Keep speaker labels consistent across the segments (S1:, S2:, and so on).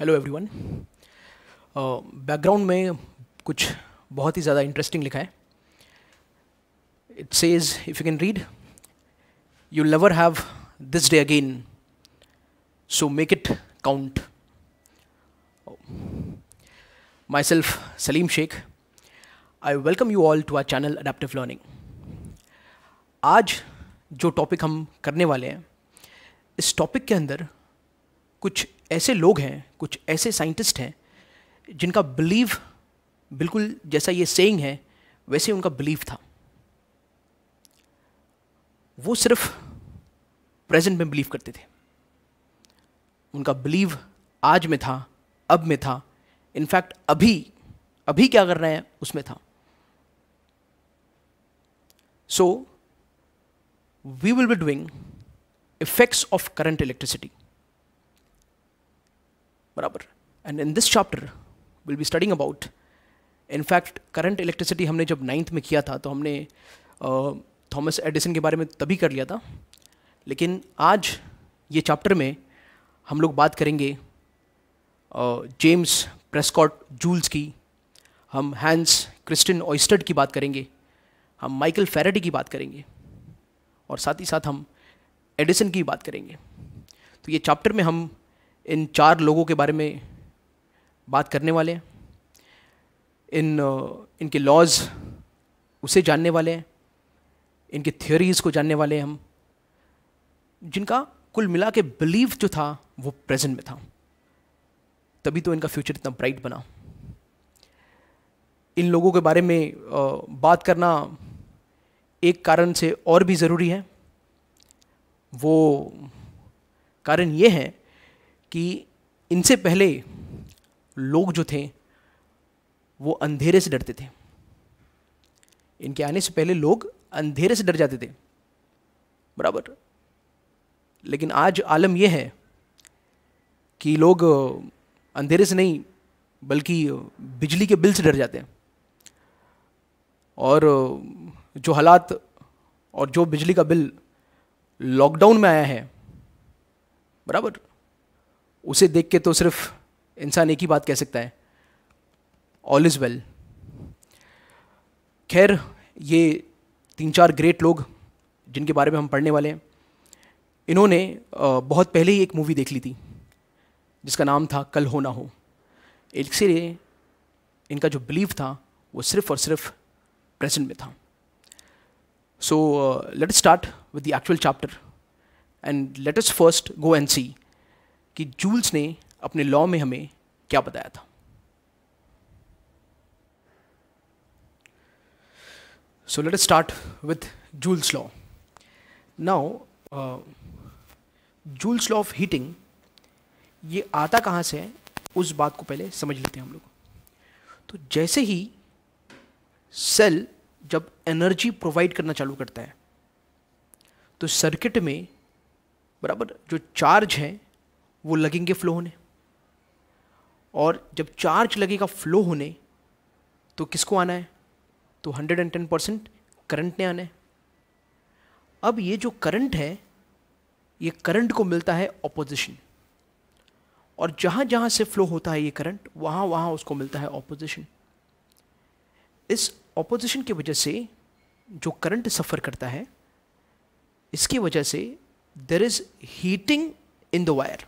S1: Hello everyone background में कुछ बहुत ही ज़्यादा इंटरेस्टिंग लिखा है। It says if you can read you never have this day again so make it count myself Salim Shaikh I welcome you all to our channel adaptive learning आज जो topic हम करने वाले हैं, इस टॉपिक के अंदर कुछ ऐसे लोग हैं, कुछ ऐसे साइंटिस्ट हैं, जिनका बिलीव बिल्कुल जैसा ये सेइंग है, वैसे उनका बिलीव था। वो सिर्फ़ प्रेजेंट में बिलीव करते थे। उनका बिलीव आज में था, अब में था इनफैक्ट अभी अभी क्या कर रहे हैं, उसमें था। So we will be doing effects of current electricity बराबर। And in this chapter will be studying about in fact current electricity हमने जब नाइन्थ में किया था तो हमने थॉमस uh, एडिसन के बारे में तभी कर लिया था। लेकिन आज ये चैप्टर में हम लोग बात करेंगे जेम्स प्रेस्कॉट जूल्स की हम हैंस क्रिस्टिन ऑयस्टर्ड की बात करेंगे हम माइकल फेरेडी की बात करेंगे और साथ ही साथ हम एडिसन की बात करेंगे। तो ये चैप्टर में हम इन चार लोगों के बारे में बात करने वाले हैं। इन इनके लॉज उसे जानने वाले हैं। इनके थियोरीज़ को जानने वाले हैं हम। जिनका कुल मिला के बिलीव जो था, वो प्रेजेंट में था। तभी तो इनका फ्यूचर इतना ब्राइट बना। इन लोगों के बारे में बात करना एक कारण से और भी ज़रूरी है। वो कारण ये है कि इनसे पहले लोग जो थे, वो अंधेरे से डरते थे। इनके आने से पहले लोग अंधेरे से डर जाते थे। बराबर। लेकिन आज आलम यह है कि लोग अंधेरे से नहीं, बल्कि बिजली के बिल से डर जाते हैं। और जो हालात और जो बिजली का बिल लॉकडाउन में आया है, बराबर। उसे देख के तो सिर्फ़ इंसान एक ही बात कह सकता है ऑल इज़ वेल खैर, ये तीन चार ग्रेट लोग जिनके बारे में हम पढ़ने वाले हैं, इन्होंने बहुत पहले ही एक मूवी देख ली थी, जिसका नाम था कल हो ना हो। इसलिए इनका जो बिलीव था, वो सिर्फ़ और सिर्फ़ प्रेजेंट में था। So let start with the actual chapter and let us first go and see कि जूल्स ने अपने लॉ में हमें क्या बताया था? So let start with Joule's law now Joule's law of heating ये आता कहाँ से है? उस बात को पहले समझ लेते हैं हम लोग। तो जैसे ही सेल जब एनर्जी प्रोवाइड करना चालू करता है तो सर्किट में बराबर जो चार्ज है वो लगेंगे फ्लो होने। और जब चार्ज लगेगा फ्लो होने तो किसको आना है? तो 110 परसेंट करंट ने आना है। अब ये जो करंट है, ये करंट को मिलता है ऑपोजिशन और जहाँ जहाँ से फ्लो होता है ये करंट वहाँ वहाँ उसको मिलता है ऑपोजिशन इस ऑपोजिशन की वजह से जो करंट सफ़र करता है, इसकी वजह से there is heating in the wire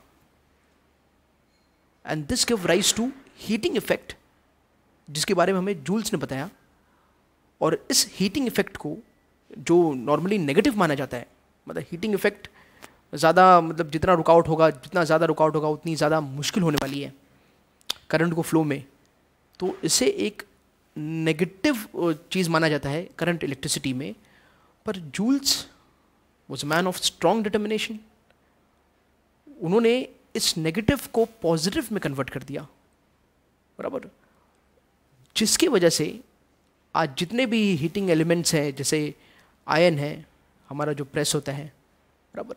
S1: and this give rise to heating effect जिसके बारे में हमें जूल्स ने बताया। और इस हीटिंग इफ़ेक्ट को, जो नॉर्मली नेगेटिव माना जाता है मतलब हीटिंग इफ़ेक्ट ज़्यादा मतलब जितना रुकावट होगा, जितना ज़्यादा रुकावट होगा, उतनी ज़्यादा मुश्किल होने वाली है करंट को फ्लो में। तो इसे एक नेगेटिव चीज़ माना जाता है करंट इलेक्ट्रिसिटी में। पर Joules was man of strong determination उन्होंने इस नेगेटिव को पॉजिटिव में कन्वर्ट कर दिया। बराबर? जिसकी वजह से आज जितने भी हीटिंग एलिमेंट्स हैं, जैसे आयन है, हमारा जो प्रेस होता है, बराबर?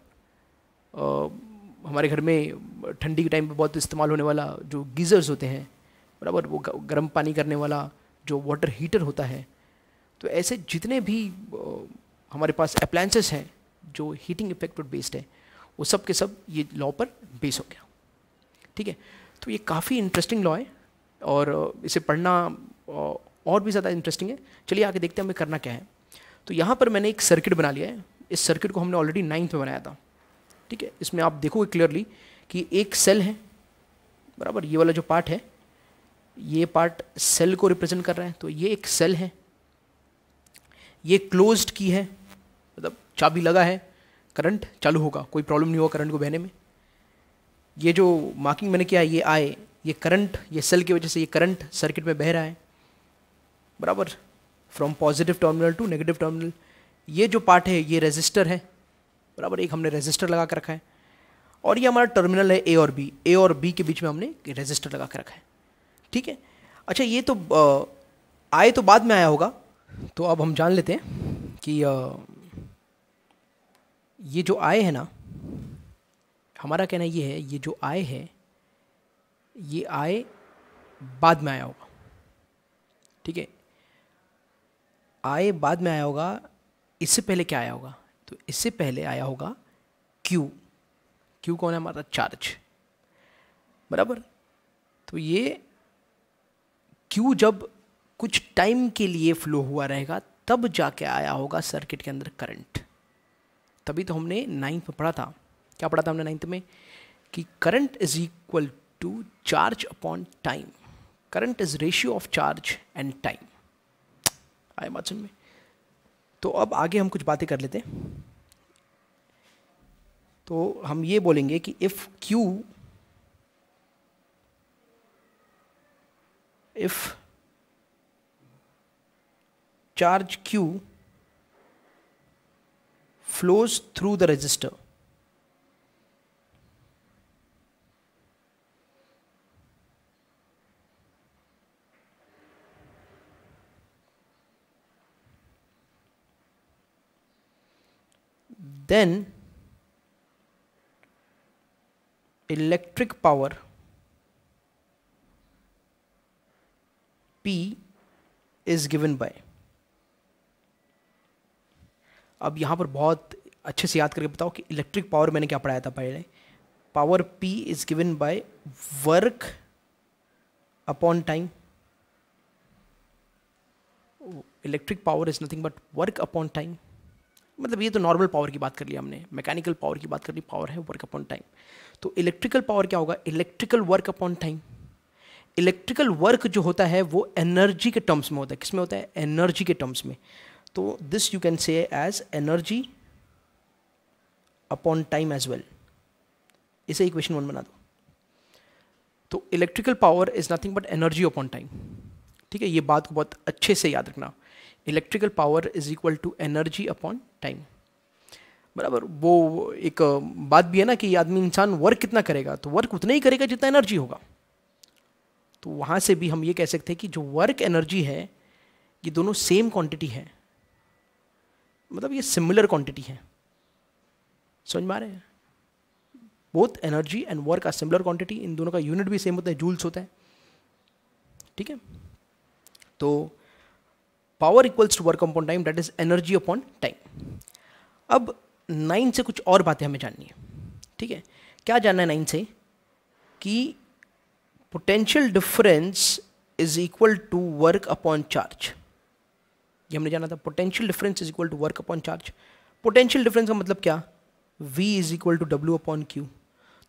S1: हमारे घर में ठंडी के टाइम पे बहुत इस्तेमाल होने वाला जो गीज़र्स होते हैं, बराबर? वो गर्म पानी करने वाला जो वाटर हीटर होता है। तो ऐसे जितने भी हमारे पास अप्लायंसेस हैं, जो हीटिंग इफ़ेक्ट पर बेस्ड है वो सब के सब ये लॉ पर बेस हो गया। ठीक है? तो ये काफ़ी इंटरेस्टिंग लॉ है और इसे पढ़ना और भी ज़्यादा इंटरेस्टिंग है। चलिए आगे देखते हैं हमें करना क्या है। तो यहाँ पर मैंने एक सर्किट बना लिया है। इस सर्किट को हमने ऑलरेडी नाइन्थ में बनाया था। ठीक है? इसमें आप देखोगे क्लियरली कि एक सेल है। बराबर? ये वाला जो पार्ट है, ये पार्ट सेल को रिप्रेजेंट कर रहा है। तो ये एक सेल है। ये क्लोज्ड की है। मतलब चाबी लगा है। करंट चालू होगा, कोई प्रॉब्लम नहीं होगा करंट को बहने में। ये जो मार्किंग मैंने किया है ये आए, ये करंट, ये सेल की वजह से ये करंट सर्किट में बह रहा है। बराबर from positive terminal to negative terminal ये जो पार्ट है, ये रेजिस्टर है। बराबर, एक हमने रेजिस्टर लगा कर रखा है। और ये हमारा टर्मिनल है ए और बी ए और बी के बीच में हमने रेजिस्टर लगा कर रखा है। ठीक है? अच्छा ये तो आए तो बाद में आया होगा। तो अब हम जान लेते हैं कि ये जो आय है ना, हमारा कहना ये है, ये जो आय है, ये आय बाद में आया होगा। ठीक है? आय बाद में आया होगा, इससे पहले क्या आया होगा? तो इससे पहले आया होगा क्यू। क्यू कौन है? हमारा चार्ज। बराबर? तो ये क्यू जब कुछ टाइम के लिए फ्लो हुआ रहेगा, तब जाके आया होगा सर्किट के अंदर करंट। तभी तो हमने नाइन्थ में पढ़ा था। क्या पढ़ा था हमने नाइन्थ में? कि current is equal to charge upon time current is ratio of charge and time आए बात सुन में? तो अब आगे हम कुछ बातें कर लेते हैं। तो हम ये बोलेंगे कि if q if charge q flows through the resistor. Then electric power P is given by अब यहाँ पर बहुत अच्छे से याद करके बताओ कि इलेक्ट्रिक पावर मैंने क्या पढ़ाया था पहले? Power P is given by work upon time electric power is nothing but work upon time मतलब ये तो नॉर्मल पावर की बात कर लिया हमने। मैकेनिकल पावर की बात कर ली पावर है वर्क अपॉन टाइम तो इलेक्ट्रिकल पावर क्या होगा? Electrical work upon time electrical work जो होता है वो एनर्जी के टर्म्स में होता है। किसमें होता है? एनर्जी के टर्म्स में। तो this you can say as energy upon time as well इसे इक्वेशन वन बना दो। तो electrical power is nothing but energy upon time ठीक है, ये बात को बहुत अच्छे से याद रखना। Electrical power is equal to energy upon time बराबर, वो एक बात भी है ना कि आदमी इंसान वर्क कितना करेगा? तो वर्क उतना ही करेगा जितना एनर्जी होगा। तो वहाँ से भी हम ये कह सकते हैं कि जो वर्क एनर्जी है, ये दोनों सेम क्वांटिटी है। मतलब ये सिमिलर क्वांटिटी है। समझ में आ रहे हैं? Both energy and work are similar quantity इन दोनों का यूनिट भी सेम होता है जूल्स होता है। ठीक है? तो power equals to work upon time that is energy upon time अब नाइन से कुछ और बातें हमें जाननी है। ठीक है? क्या जानना है नाइन से? कि potential difference is equal to work upon charge ये हमने जाना था potential difference is equal to work upon charge potential difference का मतलब क्या? V is equal to W upon Q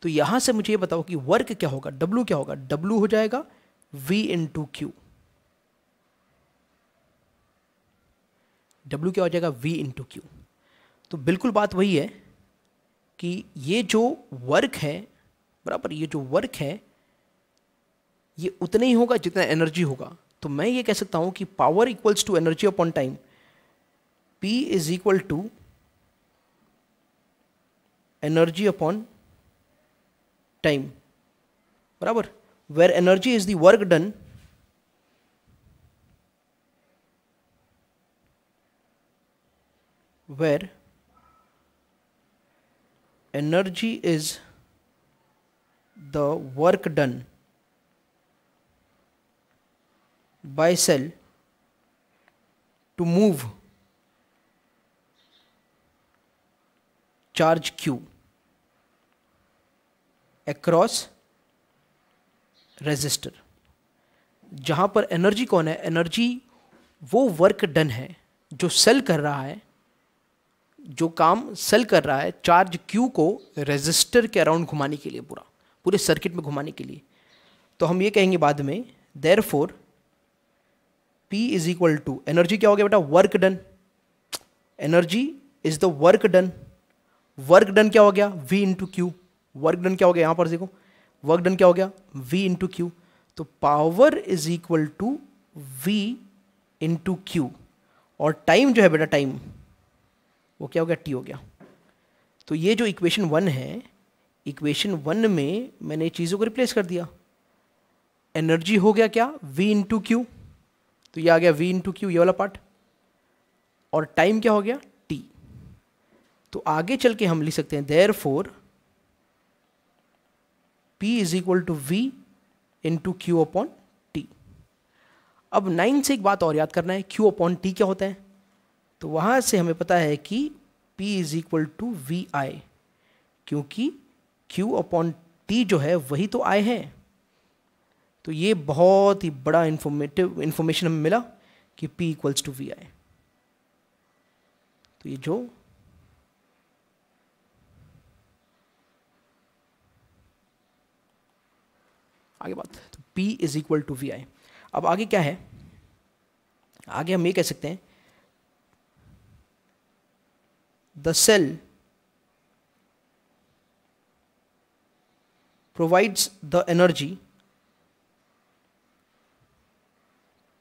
S1: तो यहाँ से मुझे ये बताओ कि वर्क क्या होगा? W क्या होगा? W हो जाएगा v into Q W क्या हो जाएगा? V इंटू क्यू तो बिल्कुल बात वही है कि ये जो वर्क है, बराबर, ये जो वर्क है, ये उतना ही होगा जितना एनर्जी होगा। तो मैं ये कह सकता हूँ कि power equals to energy upon time P is equal to energy upon time बराबर? Where energy is the work done where energy is the work done by cell to move charge q across resistor जहाँ पर energy कौन है? Energy वो work done है जो cell कर रहा है, जो काम सेल कर रहा है चार्ज क्यू को रेजिस्टर के अराउंड घुमाने के लिए पूरा, पूरे सर्किट में घुमाने के लिए। तो हम ये कहेंगे बाद में therefore P is equal to energy क्या हो गया बेटा? Work done energy is the work done work done क्या हो गया? V into Q work done क्या हो गया? यहाँ पर देखो. वर्क डन क्या हो गया? वी इंटू क्यू तो power is equal to V into Q और टाइम जो है बेटा टाइम वो क्या हो गया? टी हो गया. तो ये जो इक्वेशन वन है इक्वेशन वन में मैंने चीज़ों को रिप्लेस कर दिया. एनर्जी हो गया क्या? वी इंटू क्यू तो ये आ गया वी इंटू क्यू ये वाला पार्ट और टाइम क्या हो गया? टी तो आगे चल के हम लिख सकते हैं therefore P is equal to V into Q upon T अब नाइन से एक बात और याद करना है क्यू अपॉन टी क्या होता है? तो वहाँ से हमें पता है कि P is equal to V I क्योंकि Q अपॉन टी जो है, वही तो I है। तो ये बहुत ही बड़ा इंफॉर्मेटिव इंफॉर्मेशन हमें मिला कि P equals to V I तो ये जो आगे बात तो P is equal to V I अब आगे क्या है? आगे हम ये कह सकते हैं the cell provides the energy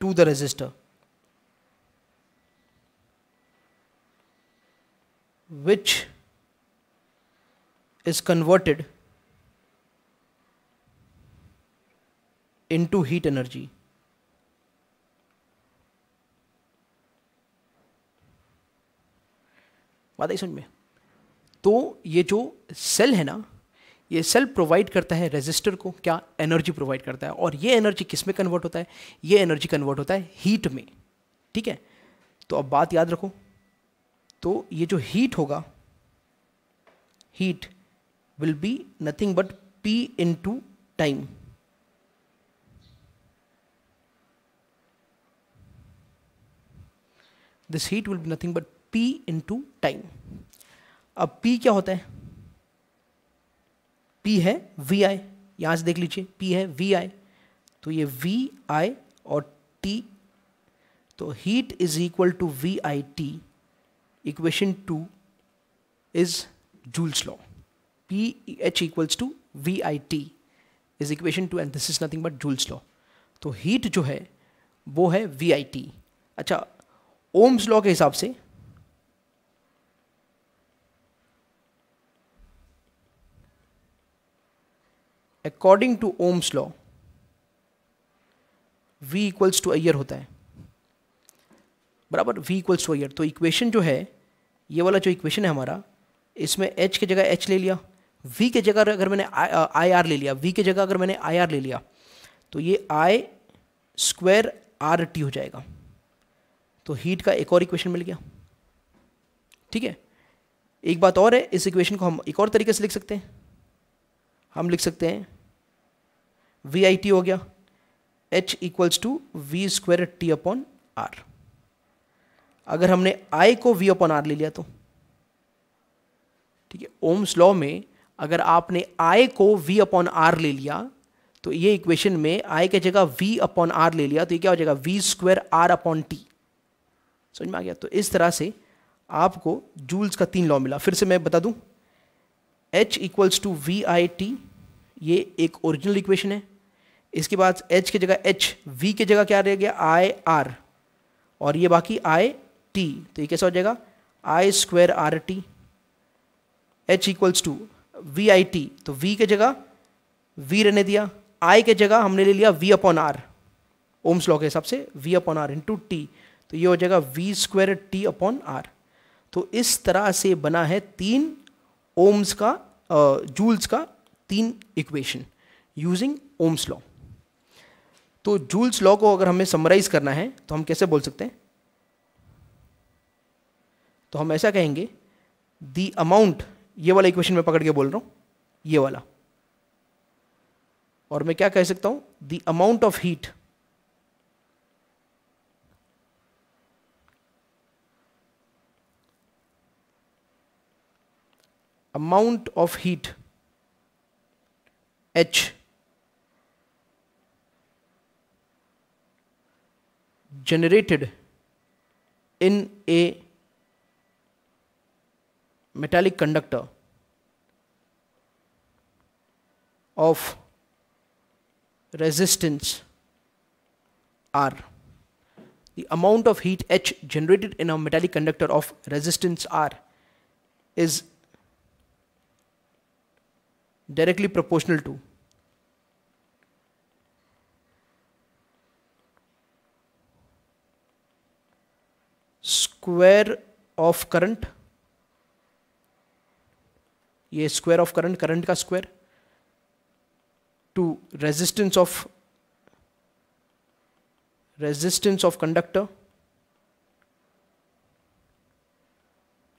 S1: to the resistor which is converted into heat energy बात आई समझ में तो ये जो सेल है ना ये सेल प्रोवाइड करता है रेजिस्टर को, क्या एनर्जी प्रोवाइड करता है? और ये एनर्जी किसमें कन्वर्ट होता है? ये एनर्जी कन्वर्ट होता है हीट में, ठीक है? तो अब बात याद रखो तो ये जो हीट होगा heat will be nothing but P into time this heat will be nothing but P into time अब पी क्या होता है? P है वी आई यहाँ से देख लीजिए, P है वी आई तो ये वी आई और T तो heat is equal to V I T equation two is Joule's law P H equals to V I T is equation two and this is nothing but Joule's law तो heat जो है, वो है V I T अच्छा Ohm's law के हिसाब से according to Ohm's law v equals to I R होता है। बराबर v इक्वल्स टू अयर तो इक्वेशन जो है, ये वाला जो इक्वेशन है हमारा, इसमें h की जगह h ले लिया, v के जगह अगर मैंने आई आर ले लिया, v के जगह अगर मैंने आई आर ले लिया तो ये आई स्क्वायर आर टी हो जाएगा। तो हीट का एक और इक्वेशन मिल गया। ठीक है? एक बात और है, इस इक्वेशन को हम एक और तरीके से लिख सकते हैं। हम लिख सकते हैं वी आई टी हो गया. H equals to V square T upon R अगर हमने आई को वी अपॉन आर ले लिया तो. ठीक है ओम्स लॉ में अगर आपने आई को वी अपॉन आर ले लिया तो ये इक्वेशन में आई के जगह वी अपॉन आर ले लिया तो ये क्या हो जाएगा? V square R upon T समझ में आ गया? तो इस तरह से आपको जूल्स का तीन लॉ मिला। फिर से मैं बता दूँ H equals to V I T ये एक ओरिजिनल इक्वेशन है। इसके बाद एच की जगह एच वी की जगह क्या रह गया? आई आर और ये बाकी आई टी तो ये कैसा हो जाएगा? I square R T H equals to V I T तो वी के जगह वी रहने दिया। आई के जगह हमने ले लिया V upon R Ohm's law के हिसाब से V upon R into T तो ये हो जाएगा V square T upon R तो इस तरह से बना है तीन ओम्स का जूल्स का तीन इक्वेशन यूजिंग ओम्स लॉ तो जूल्स लॉ को अगर हमें समराइज करना है तो हम कैसे बोल सकते हैं? तो हम ऐसा कहेंगे दी अमाउंट ये वाला इक्वेशन में पकड़ के बोल रहा हूँ, ये वाला। और मैं क्या कह सकता हूँ? The amount of heat amount of heat. H. generated in a metallic conductor of resistance R. The amount of heat H generated in a metallic conductor of resistance R is directly proportional to square of current ये square of current current का square to resistance of resistance of conductor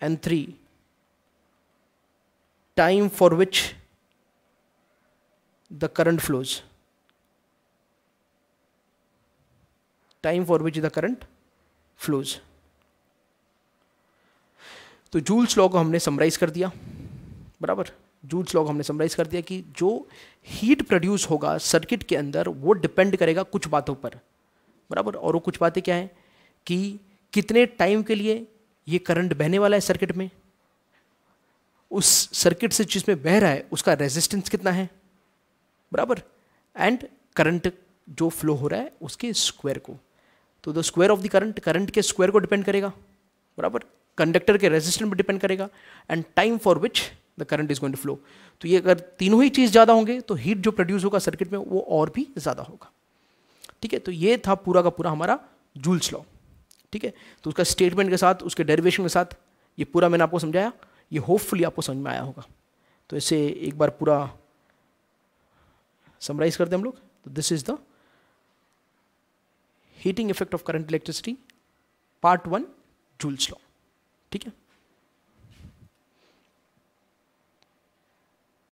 S1: and three time for which the current flows time for which the current flows तो joules law को हमने summarise कर दिया। बराबर? Joule's law को हमने समराइज कर दिया कि जो हीट प्रोड्यूस होगा सर्किट के अंदर, वो डिपेंड करेगा कुछ बातों पर। बराबर? और वो कुछ बातें क्या हैं? कि कितने टाइम के लिए ये करंट बहने वाला है सर्किट में? उस सर्किट से जिसमें बह रहा है, उसका रेजिस्टेंस कितना है? बराबर? एंड करंट जो फ्लो हो रहा है, उसके स्क्वायर को। तो the square of the current current के स्क्वायर को डिपेंड करेगा। बराबर? कंडक्टर के रेजिस्टेंस पर डिपेंड करेगा and time for which the current is going to flow तो ये अगर तीनों ही चीज़ ज़्यादा होंगे तो हीट जो प्रोड्यूस होगा सर्किट में, वो और भी ज़्यादा होगा। ठीक है? तो ये था पूरा का पूरा हमारा जूल्स लॉ ठीक है? तो उसका स्टेटमेंट के साथ, उसके डेरिवेशन के साथ, ये पूरा मैंने आपको समझाया। ये होपफुली आपको समझ में आया होगा। तो इसे एक बार पूरा समराइज करते हैं हम लोग। तो this is the heating effect of current electricity part one Joule's law ठीक है